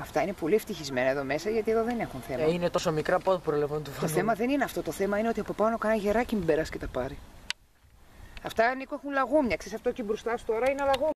Αυτά είναι πολύ ευτυχισμένα εδώ μέσα γιατί εδώ δεν έχουν θέμα. Ε, είναι τόσο μικρά πότε προλαβαίνουν του Το θέμα δεν είναι αυτό. Το θέμα είναι ότι από πάνω κανένα γεράκι μην περάσει και τα πάρει. Αυτά Νίκο έχουν λαγούμια. Ξέρεις αυτό εκεί μπροστά σου τώρα είναι λαγούμια.